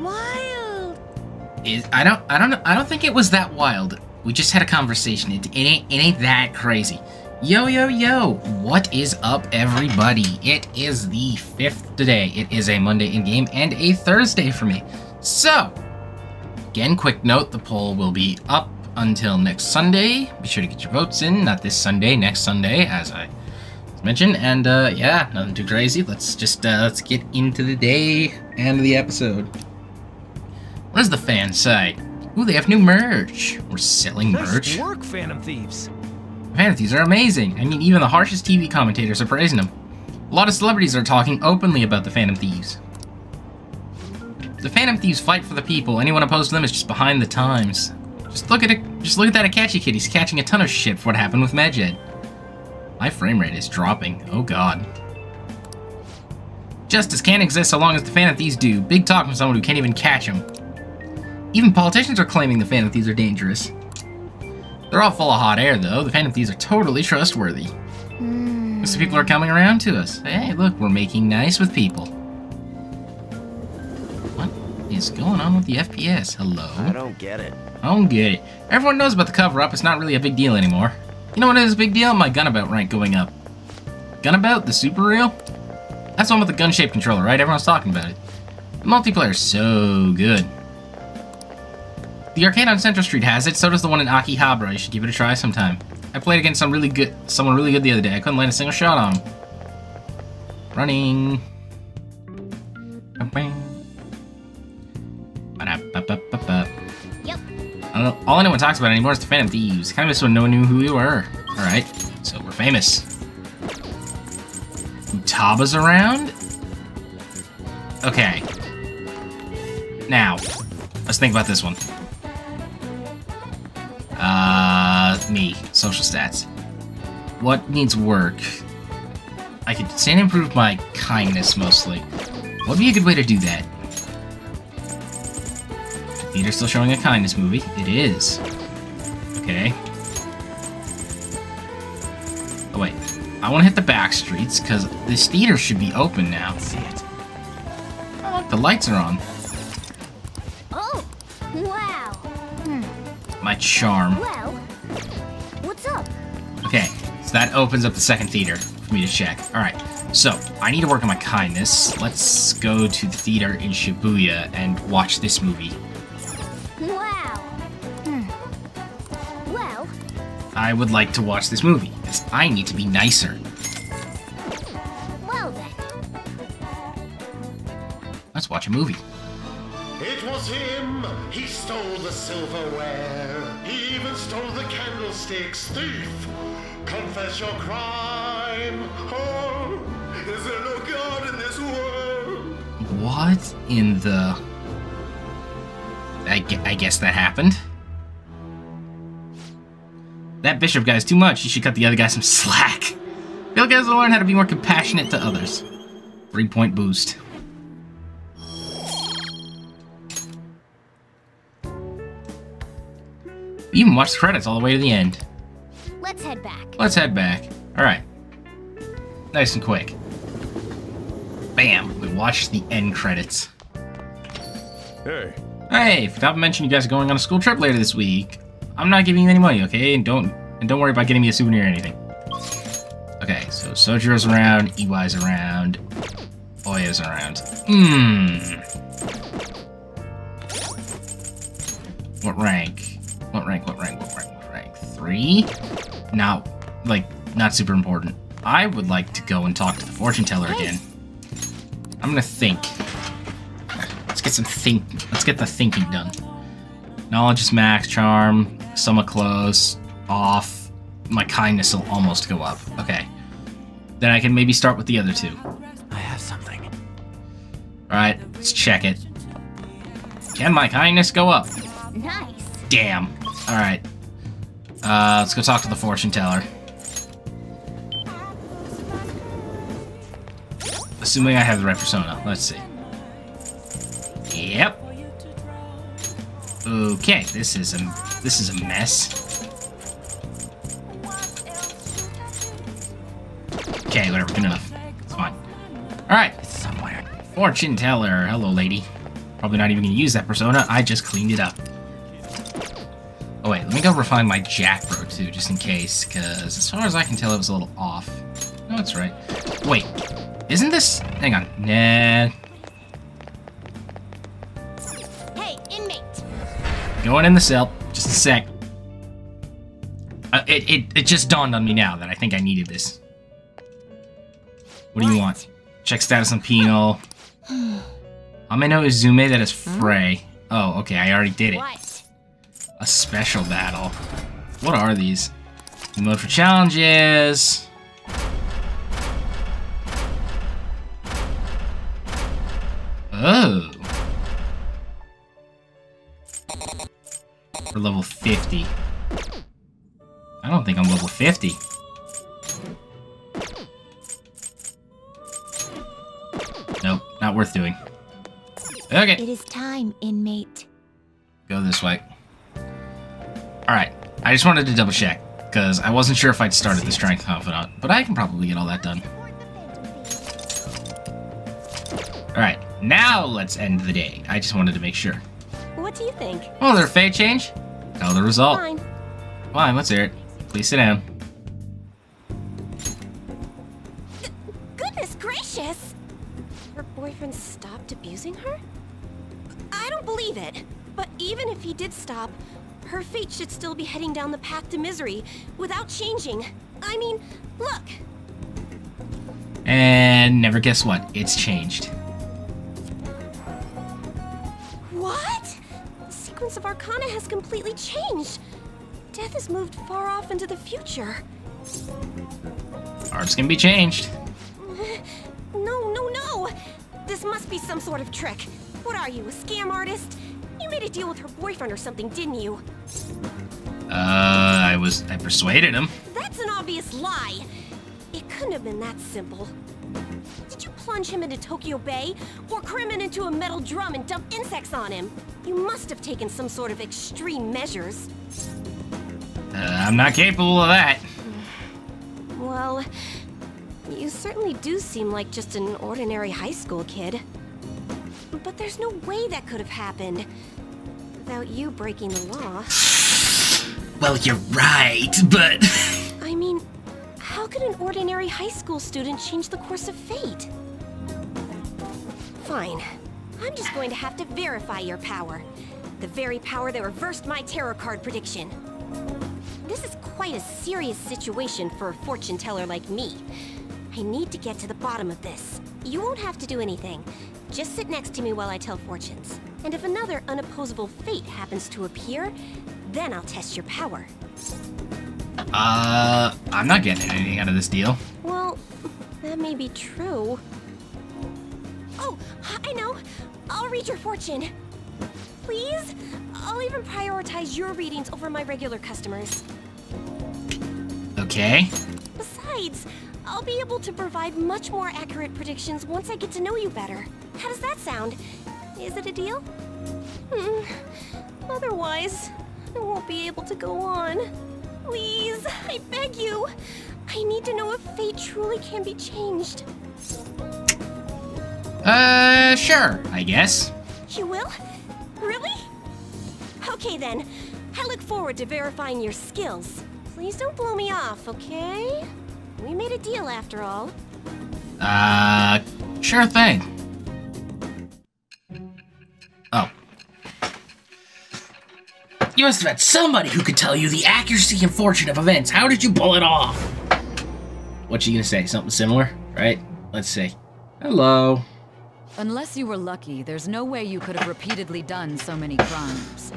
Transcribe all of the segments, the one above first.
wild. Is I don't I don't I don't think it was that wild. We just had a conversation. It, it ain't it ain't that crazy. Yo yo yo! What is up, everybody? It is the fifth today. It is a Monday in game and a Thursday for me. So, again, quick note: the poll will be up until next Sunday. Be sure to get your votes in. Not this Sunday, next Sunday, as I mentioned. And uh, yeah, nothing too crazy. Let's just uh, let's get into the day and the episode. What does the fan say? Ooh, they have new merch. We're selling merch. Nice work, Phantom Thieves. Phantom Thieves are amazing. I mean, even the harshest TV commentators are praising them. A lot of celebrities are talking openly about the Phantom Thieves. The Phantom Thieves fight for the people. Anyone opposed to them is just behind the times. Just look at it. Just look at that Akechi kid. He's catching a ton of shit for what happened with Medjed. My frame rate is dropping. Oh god. Justice can't exist so long as the Phantom Thieves do. Big talk from someone who can't even catch them. Even politicians are claiming the Phantom Thieves are dangerous. They're all full of hot air, though. The Phantom Thieves are totally trustworthy. Hmm. Most people are coming around to us. Hey, look, we're making nice with people. What is going on with the FPS? Hello? I don't get it. I don't get it. Everyone knows about the cover-up. It's not really a big deal anymore. You know what is a big deal? My Gunabout rank going up. Gunabout? The super real? That's the one with the gun-shaped controller, right? Everyone's talking about it. The multiplayer's so good. The arcade on Central Street has it, so does the one in Akihabara. You should give it a try sometime. I played against some really good, someone really good the other day. I couldn't land a single shot on him. Running. Yep. I know, all anyone talks about anymore is the Phantom Thieves. Kind of miss when no one knew who we were. Alright, so we're famous. Utaba's around? Okay. Now, let's think about this one. Uh, me. Social stats. What needs work? I could say and improve my kindness, mostly. What would be a good way to do that? Theater's still showing a kindness movie. It is. Okay. Oh, wait. I want to hit the back streets, because this theater should be open now. Oh, the lights are on. Oh, wow. My charm. Well, what's up? Okay, so that opens up the second theater for me to check. Alright, so I need to work on my kindness. Let's go to the theater in Shibuya and watch this movie. Wow. Hmm. Well, I would like to watch this movie, because I need to be nicer. well then. Let's watch a movie. It was him. He stole the silverware. He even stole the candlesticks. Thief! Confess your crime. Oh, is there no God in this world? What in the... I, gue- I guess that happened. That bishop guy's too much. You should cut the other guy some slack. Like guys will learn how to be more compassionate to others. Three point boost. Even watched the credits all the way to the end. Let's head back. Let's head back. Alright. Nice and quick. Bam! We watched the end credits. Hey. Hey, forgot to mention you guys are going on a school trip later this week. I'm not giving you any money, okay? And don't and don't worry about getting me a souvenir or anything. Okay, so Sojiro's around, Iwai's around, Ohya's around. Hmm. What rank? Three? Now, like, not super important. I would like to go and talk to the fortune teller again. I'm gonna think. Let's get some think. Let's get the thinking done. Knowledge is max, charm, somewhat close, off. My kindness will almost go up. Okay. Then I can maybe start with the other two. I have something. Alright, let's check it. Can my kindness go up? Nice. Damn. Alright. Uh, let's go talk to the fortune teller. Assuming I have the right persona. Let's see. Yep. Okay, this is a this is a mess. Okay, whatever, good enough. It's fine. Alright, somewhere. fortune teller. Hello, lady. Probably not even gonna use that persona. I just cleaned it up. Me go refine my Jack Bro too, just in case, because as far as I can tell, it was a little off. No, that's right. Wait, isn't this? Hang on. Nah. Hey, inmate. Going in the cell. Just a sec. Uh, it, it, it just dawned on me now that I think I needed this. What do you want? Check status on Pino. Ameno Uzume, that is Frey. Oh, okay, I already did it. What? A special battle. What are these? New mode for challenges. Oh. For level 50. I don't think I'm level 50. Nope, not worth doing. Okay. It is time, inmate. Go this way. Alright, I just wanted to double check, because I wasn't sure if I'd started the Strength Confidant, but I can probably get all that done. Alright, now let's end the day. I just wanted to make sure. What do you think? Oh, there a fate change? Tell the result. Fine. Fine, let's hear it. Please sit down. Goodness gracious! Her boyfriend stopped abusing her? I don't believe it. But even if he did stop, her fate should still be heading down the path to misery without changing. I mean, look. And never guess what? It's changed. What? The sequence of Arcana has completely changed. Death has moved far off into the future. Art's can be changed. No, no, no! This must be some sort of trick. What are you, a scam artist? You made a deal with her boyfriend or something, didn't you? Uh, I was, I persuaded him. That's an obvious lie. It couldn't have been that simple. Did you plunge him into Tokyo Bay? Or cram it into a metal drum and dump insects on him? You must have taken some sort of extreme measures. Uh, I'm not capable of that. Well, you certainly do seem like just an ordinary high school kid. But there's no way that could have happened without you breaking the law. Well, you're right, but... I mean, how could an ordinary high school student change the course of fate? Fine. I'm just going to have to verify your power. The very power that reversed my tarot card prediction. This is quite a serious situation for a fortune teller like me. I need to get to the bottom of this. You won't have to do anything. Just sit next to me while I tell fortunes. And if another unopposable fate happens to appear, then I'll test your power. Uh, I'm not getting anything out of this deal. Well, that may be true. Oh, I know. I'll read your fortune. Please? I'll even prioritize your readings over my regular customers. Okay. Besides, I'll be able to provide much more accurate predictions once I get to know you better. How does that sound? Is it a deal? Hmm. Otherwise, I won't be able to go on. Please, I beg you. I need to know if fate truly can be changed. Uh, sure, I guess. You will? Really? Okay then. I look forward to verifying your skills. Please don't blow me off, okay? We made a deal after all. Uh, sure thing. You must have had somebody who could tell you the accuracy and fortune of events. How did you pull it off? What you gonna say? Something similar, right? Let's see. Hello. Unless you were lucky, there's no way you could have repeatedly done so many crimes.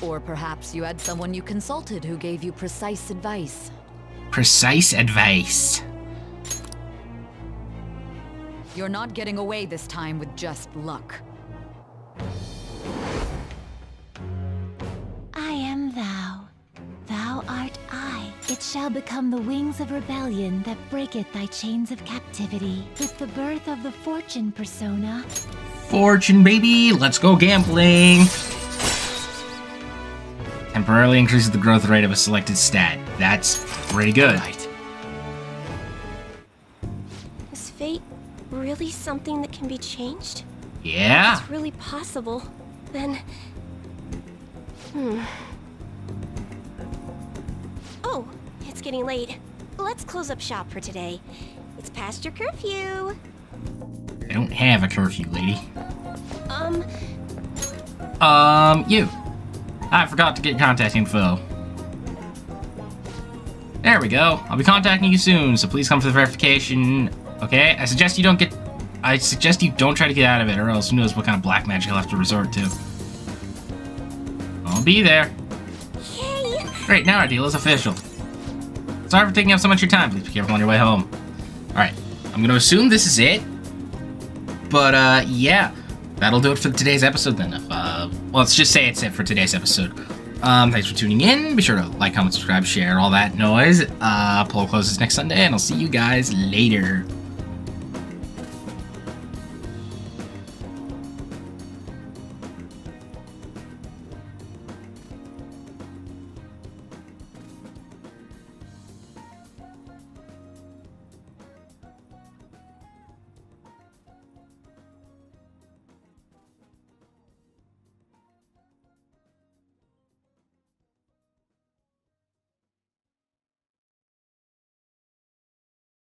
Or perhaps you had someone you consulted who gave you precise advice. Precise advice. You're not getting away this time with just luck. Shall become the wings of rebellion that breaketh thy chains of captivity. With the birth of the fortune persona, Fortune, baby. Let's go gambling. Temporarily increases the growth rate of a selected stat. That's pretty good. Right. Is fate really something that can be changed? Yeah? it's really possible, then... Hmm. Oh, it's getting late. Let's close up shop for today. It's past your curfew. I don't have a curfew, lady. Um, Um, you. I forgot to get contact info. There we go. I'll be contacting you soon, so please come for the verification. Okay? I suggest you don't get... I suggest you don't try to get out of it, or else who knows what kind of black magic you'll have to resort to. I'll be there. yay! Great, now our deal is official. Sorry for taking up so much of your time. Please be careful on your way home. Alright, I'm gonna assume this is it. But, uh, yeah. That'll do it for today's episode then. Uh, well, let's just say it's it for today's episode. Um, thanks for tuning in. Be sure to like, comment, subscribe, share, all that noise. Uh, poll closes next Sunday, and I'll see you guys later.